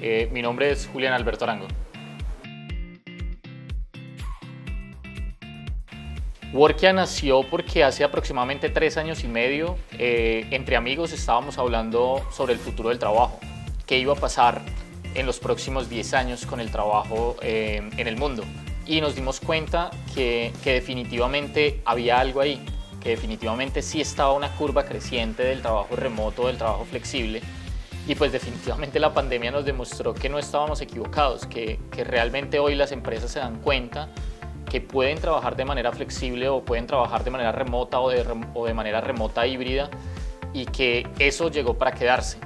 Eh, mi nombre es Julián Alberto Arango. Workia nació porque hace aproximadamente tres años y medio, eh, entre amigos, estábamos hablando sobre el futuro del trabajo, qué iba a pasar en los próximos 10 años con el trabajo eh, en el mundo. Y nos dimos cuenta que, que definitivamente había algo ahí, que definitivamente sí estaba una curva creciente del trabajo remoto, del trabajo flexible. Y pues definitivamente la pandemia nos demostró que no estábamos equivocados, que, que realmente hoy las empresas se dan cuenta que pueden trabajar de manera flexible o pueden trabajar de manera remota o de, o de manera remota híbrida y que eso llegó para quedarse.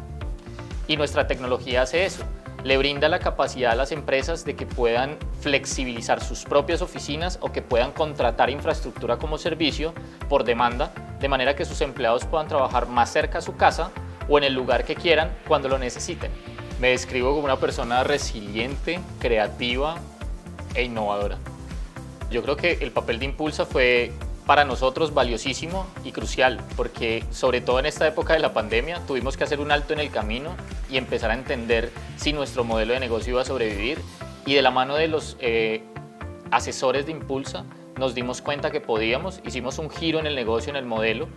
Y nuestra tecnología hace eso, le brinda la capacidad a las empresas de que puedan flexibilizar sus propias oficinas o que puedan contratar infraestructura como servicio por demanda, de manera que sus empleados puedan trabajar más cerca a su casa o en el lugar que quieran cuando lo necesiten. Me describo como una persona resiliente, creativa e innovadora. Yo creo que el papel de Impulsa fue para nosotros valiosísimo y crucial, porque sobre todo en esta época de la pandemia tuvimos que hacer un alto en el camino y empezar a entender si nuestro modelo de negocio iba a sobrevivir y de la mano de los eh, asesores de Impulsa nos dimos cuenta que podíamos, hicimos un giro en el negocio, en el modelo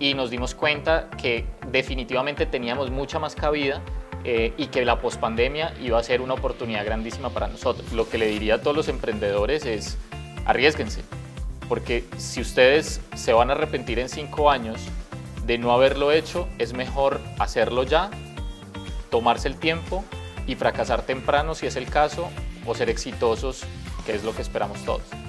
y nos dimos cuenta que definitivamente teníamos mucha más cabida eh, y que la pospandemia iba a ser una oportunidad grandísima para nosotros. Lo que le diría a todos los emprendedores es arriesguense, porque si ustedes se van a arrepentir en cinco años de no haberlo hecho, es mejor hacerlo ya, tomarse el tiempo y fracasar temprano si es el caso, o ser exitosos, que es lo que esperamos todos.